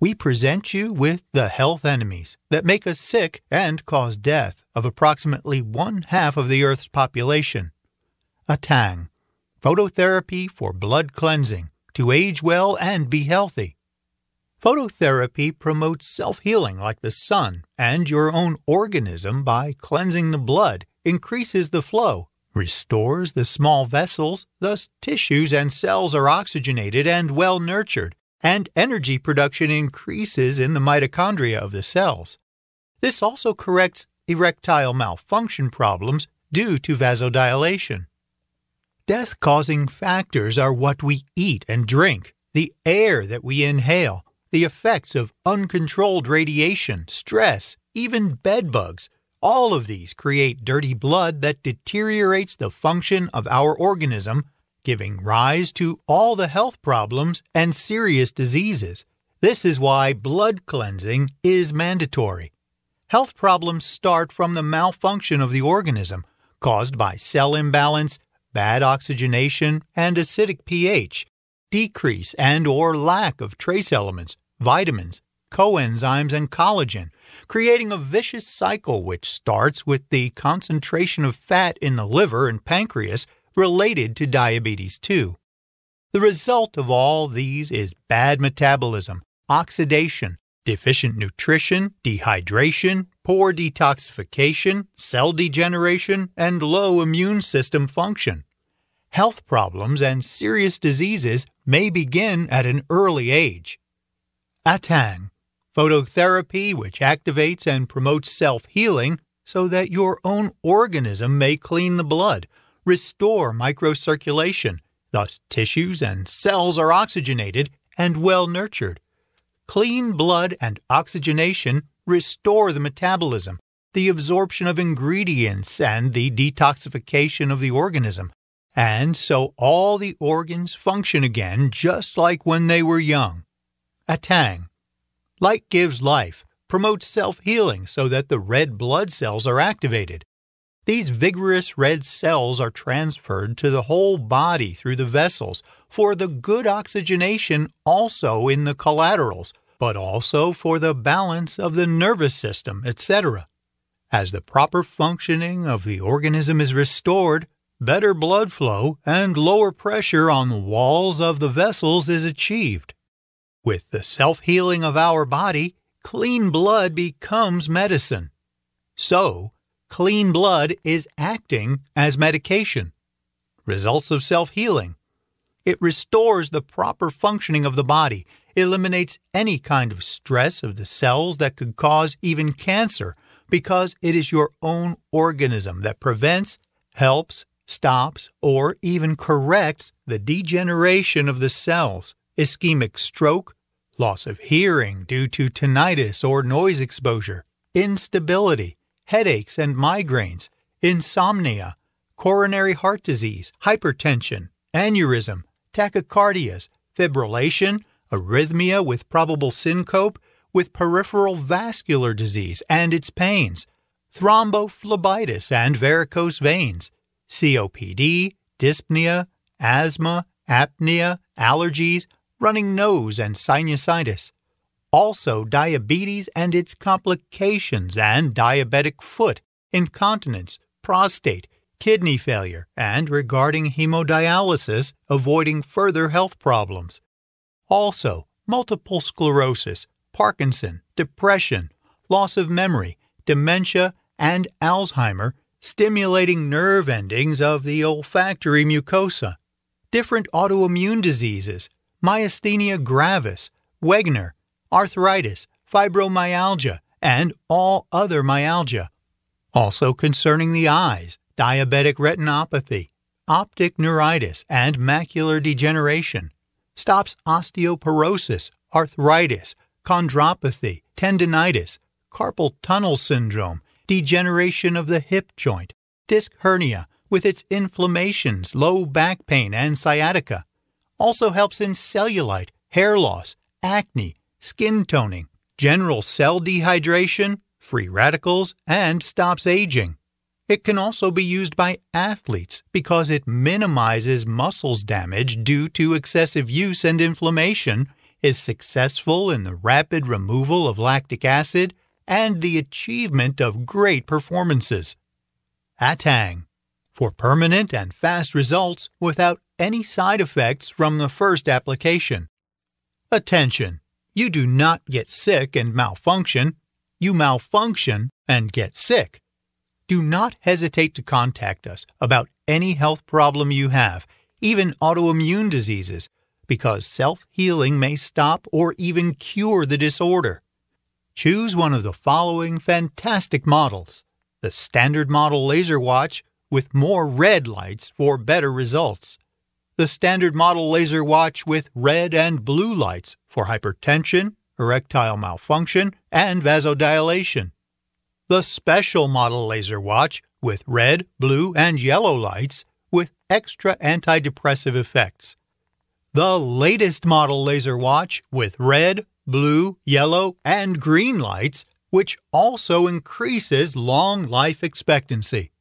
we present you with the health enemies that make us sick and cause death of approximately one half of the Earth's population. Atang, phototherapy for blood cleansing to age well and be healthy. Phototherapy promotes self healing like the sun, and your own organism, by cleansing the blood, increases the flow, restores the small vessels, thus, tissues and cells are oxygenated and well nurtured, and energy production increases in the mitochondria of the cells. This also corrects erectile malfunction problems due to vasodilation. Death causing factors are what we eat and drink, the air that we inhale, the effects of uncontrolled radiation, stress, even bedbugs. All of these create dirty blood that deteriorates the function of our organism, giving rise to all the health problems and serious diseases. This is why blood cleansing is mandatory. Health problems start from the malfunction of the organism, caused by cell imbalance, bad oxygenation, and acidic pH, decrease and or lack of trace elements, vitamins, coenzymes, and collagen, creating a vicious cycle which starts with the concentration of fat in the liver and pancreas related to diabetes 2. The result of all these is bad metabolism, oxidation, deficient nutrition, dehydration, poor detoxification, cell degeneration, and low immune system function. Health problems and serious diseases may begin at an early age. Atang, phototherapy which activates and promotes self healing so that your own organism may clean the blood, restore microcirculation, thus, tissues and cells are oxygenated and well nurtured. Clean blood and oxygenation restore the metabolism, the absorption of ingredients, and the detoxification of the organism, and so all the organs function again just like when they were young. Atang. Light gives life, promotes self healing so that the red blood cells are activated. These vigorous red cells are transferred to the whole body through the vessels for the good oxygenation also in the collaterals, but also for the balance of the nervous system, etc. As the proper functioning of the organism is restored, better blood flow and lower pressure on the walls of the vessels is achieved. With the self healing of our body, clean blood becomes medicine. So, clean blood is acting as medication. Results of self healing. It restores the proper functioning of the body, eliminates any kind of stress of the cells that could cause even cancer, because it is your own organism that prevents, helps, stops, or even corrects the degeneration of the cells ischemic stroke, loss of hearing due to tinnitus or noise exposure, instability, headaches and migraines, insomnia, coronary heart disease, hypertension, aneurysm, tachycardias, fibrillation, arrhythmia with probable syncope, with peripheral vascular disease and its pains, thrombophlebitis and varicose veins, COPD, dyspnea, asthma, apnea, allergies, running nose, and sinusitis. Also, diabetes and its complications, and diabetic foot, incontinence, prostate, kidney failure, and regarding hemodialysis, avoiding further health problems. Also, multiple sclerosis, Parkinson, depression, loss of memory, dementia, and Alzheimer, stimulating nerve endings of the olfactory mucosa, different autoimmune diseases, myasthenia gravis, Wegener, arthritis, fibromyalgia, and all other myalgia. Also concerning the eyes, diabetic retinopathy, optic neuritis, and macular degeneration. Stops osteoporosis, arthritis, chondropathy, tendinitis, carpal tunnel syndrome, degeneration of the hip joint, disc hernia with its inflammations, low back pain, and sciatica. Also helps in cellulite, hair loss, acne, skin toning, general cell dehydration, free radicals, and stops aging. It can also be used by athletes because it minimizes muscles damage due to excessive use and inflammation, is successful in the rapid removal of lactic acid and the achievement of great performances. Atang, for permanent and fast results without any side effects from the first application. Attention! You do not get sick and malfunction, you malfunction and get sick. Do not hesitate to contact us about any health problem you have, even autoimmune diseases, because self healing may stop or even cure the disorder. Choose one of the following fantastic models the Standard Model Laser Watch with more red lights for better results, the Standard Model Laser Watch with red and blue lights for hypertension, erectile malfunction, and vasodilation, the Special Model Laser Watch with red, blue, and yellow lights with extra antidepressive effects, the latest model laser watch with red, blue, yellow, and green lights, which also increases long life expectancy.